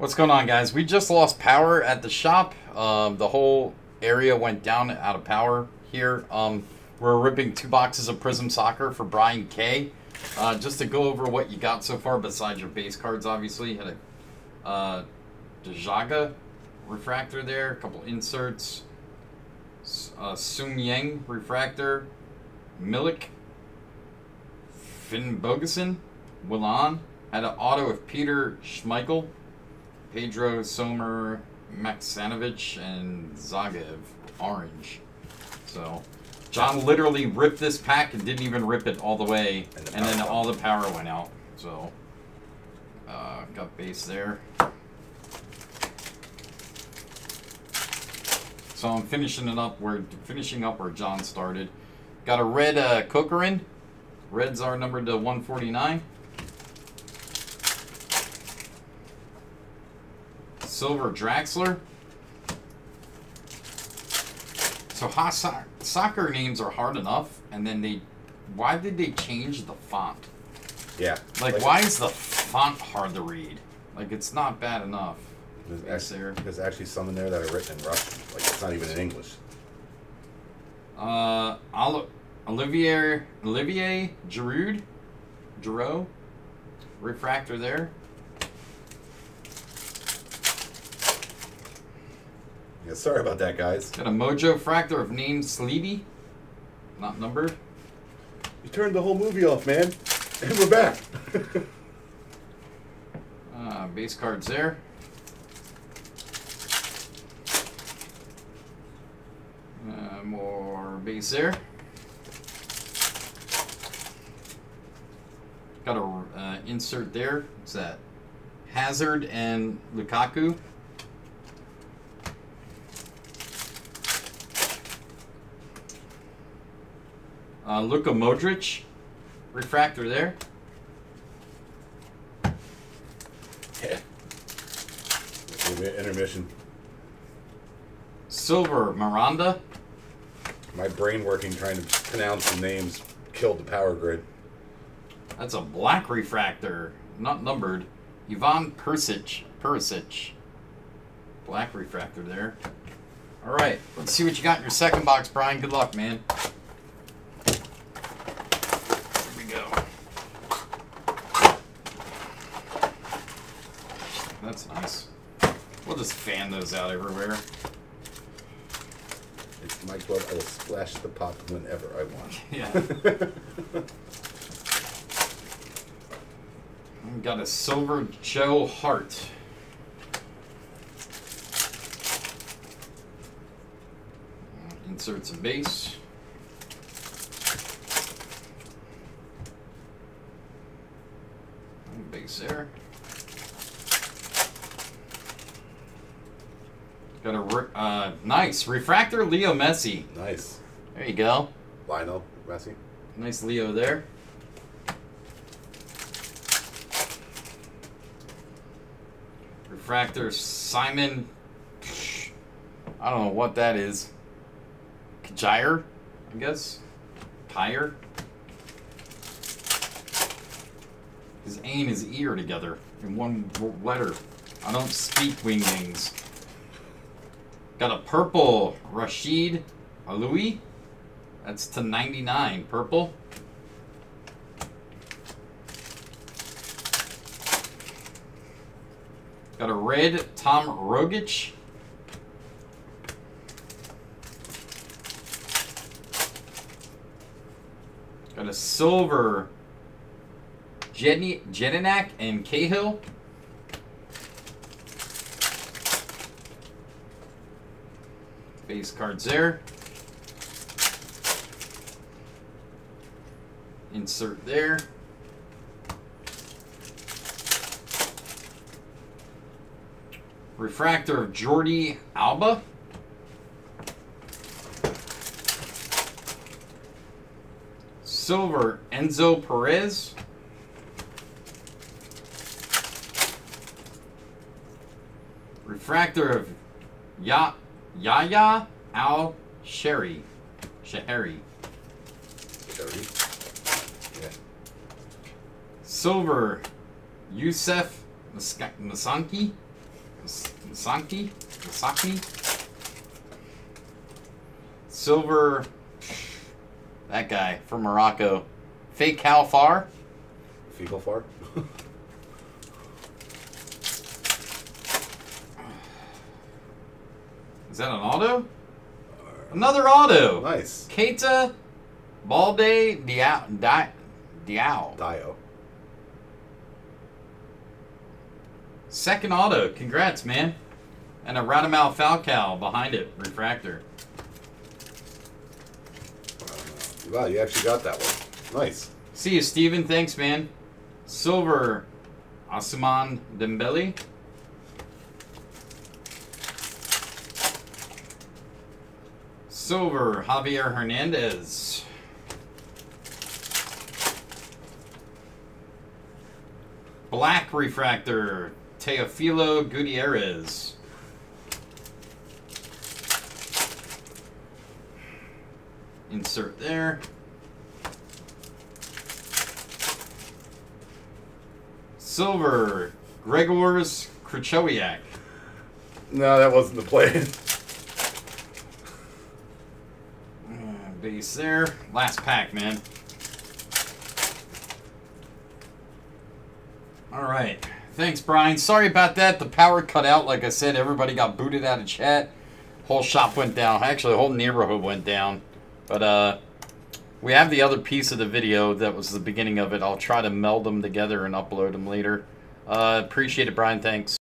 What's going on, guys? We just lost power at the shop. Um, the whole area went down out of power here. Um, we're ripping two boxes of Prizm Soccer for Bryan K. Uh, just to go over what you got so far, besides your base cards, obviously. You had a uh, Dejagah refractor there, a couple inserts, uh, Sung Yang refractor, Milik, Finn Bogason, Willian, had an auto of Peter Schmeichel, Pedro Somer, Maksanovic, and Zagev, orange. So, John literally ripped this pack and didn't even rip it all the way, And the and then all the power went out. So, uh, got base there. So I'm finishing it up where finishing up where John started. Got a red uh, Kokorin. Reds are numbered to 149. Silver Draxler. So hot so- soccer names are hard enough, and then they, why did they change the font? Yeah. Like, why is the font hard to read? Like, it's not bad enough. There's, actually, sir. there's actually some in there that are written in Russian. Like it's not even in English. Uh, Oli- Olivier Olivier Giroud, Giroud, refractor there. Yeah, sorry about that, guys. Got a Mojo fractor of name Sleepy, not numbered. You turned the whole movie off, man. And we're back. Uh, base cards there. Uh, more base there. Got a uh, insert there. What's that? Hazard and Lukaku. Uh, Luka Modric, refractor there. yeah. Intermission. Silver Miranda. My brain working trying to pronounce the names killed the power grid. That's a black refractor, not numbered. Ivan Persic. Perisic. Black refractor there. All right, let's see what you got in your second box, Bryan. Good luck, man. Here we go. That's nice. We'll just fan those out everywhere. It's my glove. I will splash the pop whenever I want. Yeah. Got a silver Joe Hart. Insert some base. Base there. Got a uh, nice refractor Leo Messi. nice. There you go. Lionel Messi. Nice Leo there. Refractor Simon. I don't know what that is. Kajire, I guess. Pyre. His A and his E are together in one letter. I don't speak wingwings. Got a purple Rashid Alui. That's to 99. Purple. Got a red Tom Rogic. Got a silver Jenny Jedinak and Cahill. Base cards there. Insert there. Refractor of Jordi Alba. Silver Enzo Perez. Refractor of Ya Yaya Al Sherry. Shahari. Dirty. Yeah. Silver Yusef Masanki. Sanki? Sakni? Silver. That guy from Morocco. Fake Calfar. Fecal fart. Is that an auto? Another auto. nice. Keita Balde Diao. Di- Diao. Dio. Second auto. Congrats, man. And a Radamel Falcao behind it. Refractor. Wow, you actually got that one. Nice. See you, Steven. Thanks, man. Silver Ousmane Dembele. Silver Javier Hernandez. Black refractor Teofilo Gutierrez. Insert there. Silver Gregors Krychowiak. No, that wasn't the play. Base there. Last pack, man. All right. Thanks, Bryan. Sorry about that. The power cut out. Like I said, everybody got booted out of chat. Whole shop went down. Actually, the whole neighborhood went down. But uh, we have the other piece of the video that was the beginning of it. I'll try to meld them together and upload them later. Uh, appreciate it, Bryan. Thanks.